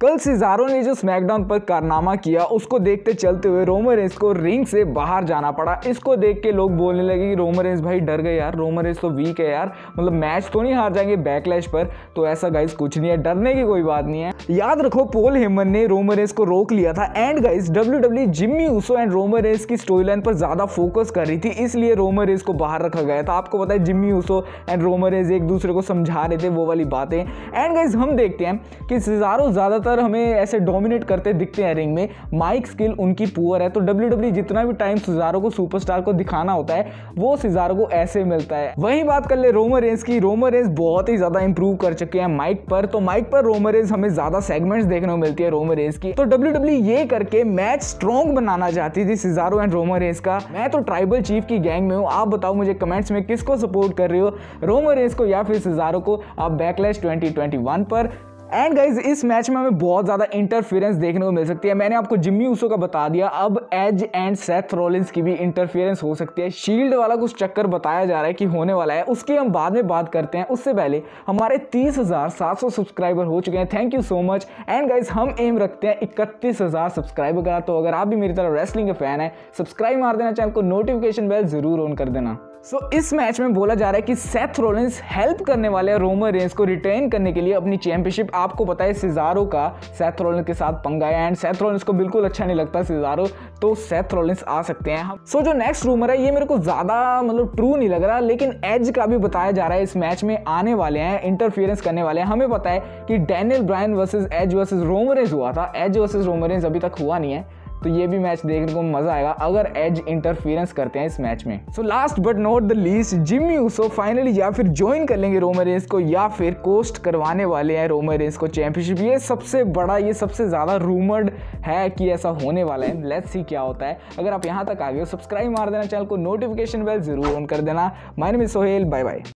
कल सिजारो ने जो स्मैकडाउन पर कारनामा किया, उसको देखते चलते हुए रोमर रेंस को रिंग से बाहर जाना पड़ा। इसको देख के लोग बोलने लगे कि रोमर रेंस भाई डर गए यार रोमर रेंस तो वीक है यार। मतलब मैच तो नहीं हार जाएँगे बैकलैश पर तो ऐसा गाइस कुछ नहीं है, डरने की कोई बात नहीं है। याद रखो पोल हेमन ने रोमर रेंस को रोक लिया था। And guys W W Jimmy Uso and Roman Reigns की स्टोरी लाइन पर ज़्यादा फोकस कर रही थी, इसलिए रोमर रेंस को बाहर रखा गया था। आपको पता है Jimmy Uso and Roman Reigns एक दूसरे को समझा रहे थे, वो वाली बातें। एंड गाइज़ हम देखते हैं कि सिजारो ज़्यादातर हमें ऐसे डोमिनेट करते दिखते हैं रिंग में। माइक स्किल उनकी पुअर है तो डब्ल्यू डब्ल्यू जितना भी टाइम सिजारो को सुपरस्टार को दिखाना होता है, वो सिजारो को ऐसे मिलता है। वही बात कर ले रोमर रेंस की रोमर रेंस बहुत ही ज़्यादा इंप्रूव कर चुके हैं माइक पर। तो माइक पर रोमर रेंस हमें ज़्यादा सेगमेंट्स देखने को मिलती है रोमर रेंस की। तो डब्ल्यू डब्ल्यू ये करके मैच स्ट्रॉन्ग बनाना चाहती थी सिजारो एंड रोमर रेंस का। मैं तो ट्राइबल चीफ की गैंग में हूँ, आप बताओ मुझे कमेंट्स में किसको सपोर्ट कर रहे हो? रोमर रेंस को या फिर सिजारो को? आप बैकलैश 2021 पर एंड गाइज़ इस मैच में हमें बहुत ज़्यादा इंटरफेरेंस देखने को मिल सकती है। मैंने आपको जिम्मी ऊसो का बता दिया। अब एज एंड सेथ रोलिंस की भी इंटरफेरेंस हो सकती है। शील्ड वाला कुछ चक्कर बताया जा रहा है कि होने वाला है। उसकी हम बाद में बात करते हैं। उससे पहले हमारे तीस हज़ार सात सौ सब्सक्राइबर हो चुके हैं। Thank you so much and guys हम एम रखते हैं इकतीस हज़ार सब्सक्राइबर का। तो अगर आप भी मेरी तरह रेसलिंग के फ़ैन है सब्सक्राइब मार देना। चैनल को नोटिफिकेशन बेल ज़रूर ऑन कर देना। सो so, इस मैच में बोला जा रहा है कि सेथ रोलिंस हेल्प करने वाले रोमर रेंस को रिटेन करने के लिए अपनी चैंपियनशिप आपको पता है सिजारो का सेथ रोलिंस के साथ पंगा है एंड सेथ रोलिंस को बिल्कुल अच्छा नहीं लगता सिजारो तो सेथ रोलिंस आ सकते हैं। हम सो so, जो नेक्स्ट रूमर है ये मेरे को ज़्यादा मतलब ट्रू नहीं लग रहा लेकिन एज का भी बताया जा रहा है इस मैच में आने वाले हैं इंटरफियरेंस करने वाले हैं। हमें पता है कि Daniel Bryan versus Edge versus Roman Reigns हुआ था। एज वर्सेज रोमरेंस अभी तक हुआ नहीं है। तो ये भी मैच देखने को मज़ा आएगा अगर एज इंटरफियरेंस करते हैं इस मैच में। So last but not the least Jimmy Uso finally या फिर ज्वाइन कर लेंगे रोमरेंस को या फिर कोस्ट करवाने वाले हैं रोमरेंस को चैंपियनशिप ये सबसे बड़ा, ये सबसे ज़्यादा रूमर्ड है कि ऐसा होने वाला है। लेट्स सी क्या होता है। अगर आप यहाँ तक आ गए हो सब्सक्राइब मार देना, चैनल को नोटिफिकेशन बेल ज़रूर ऑन कर देना। My name is Sohail bye bye